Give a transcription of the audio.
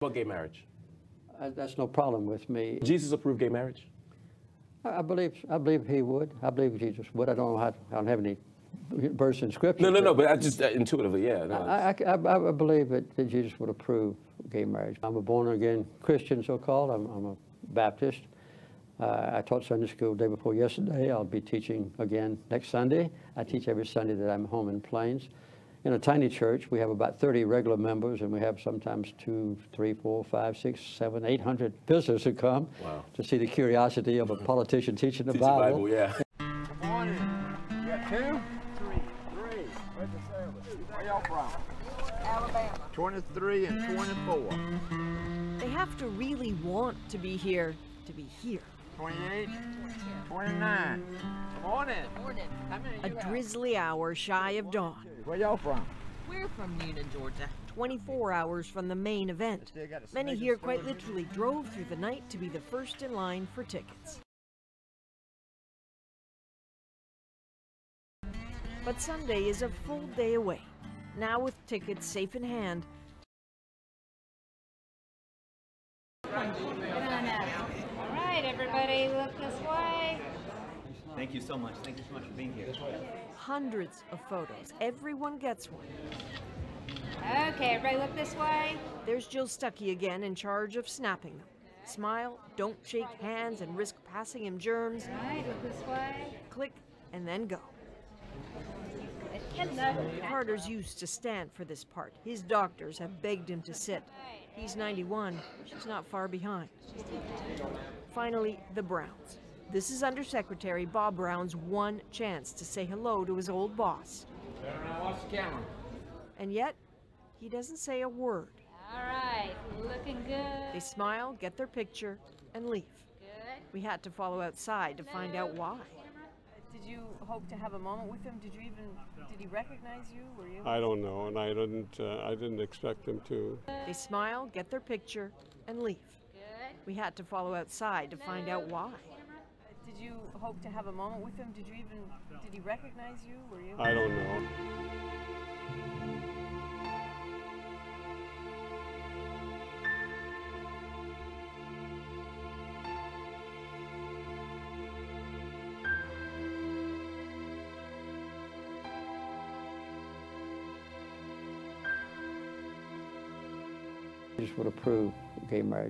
about gay marriage? Uh, That's no problem with me. Jesus approved gay marriage? I I believe, I believe he would. I believe Jesus would. I don't know how, I don't have any verse in scripture. No, no, no, but I just uh, intuitively, yeah. No, I, I, I- I believe that, that Jesus would approve gay marriage. I'm a born-again Christian, so-called. I'm, I'm a Baptist. Uh, I taught Sunday school day before yesterday. I'll be teaching again next Sunday. I teach every Sunday that I'm home in Plains. In a tiny church, we have about 30 regular members, and we have sometimes two, three, four, five, six, seven, eight hundred visitors who come Wow. to see the curiosity of a politician teaching the Teach the Bible, yeah. Morning. You got two? Three. Three. Where's the service? Where y'all from? Alabama. 23 and 24. They have to really want to be here to be here. 28, 29. Morning. Morning. How many A you have? drizzly hour shy of dawn. Where y'all from? We're from Newnan, Georgia. 24 hours from the main event. Still got a Many here quite literally drove through the night to be the first in line for tickets. But Sunday is a full day away. Now with tickets safe in hand, All right, everybody, look this way. Thank you so much. Thank you so much for being here. hundreds of photos. Everyone gets one. Okay, everybody, look this way. There's Jill Stuckey again in charge of snapping them. Smile, don't shake hands and risk passing him germs. All right, look this way. Click and then go. Hello. Carter's used to stand for this part. His doctors have begged him to sit. He's 91. She's not far behind. Finally, the Browns. This is Undersecretary Bob Brown's one chance to say hello to his old boss. Watch the camera. And yet, he doesn't say a word. All right, looking They smile, get their picture, and leave. Good. We had to follow outside to find out why. Did you hope to have a moment with him? Did you even did he recognize you? Were you? I don't know, and I didn't. Uh, I didn't expect him to. They smile, get their picture, and leave. Good. We had to follow outside to find out why. Did you hope to have a moment with him? Did you even did he recognize you? Were you? I don't know. Jesus would approve gay marriage.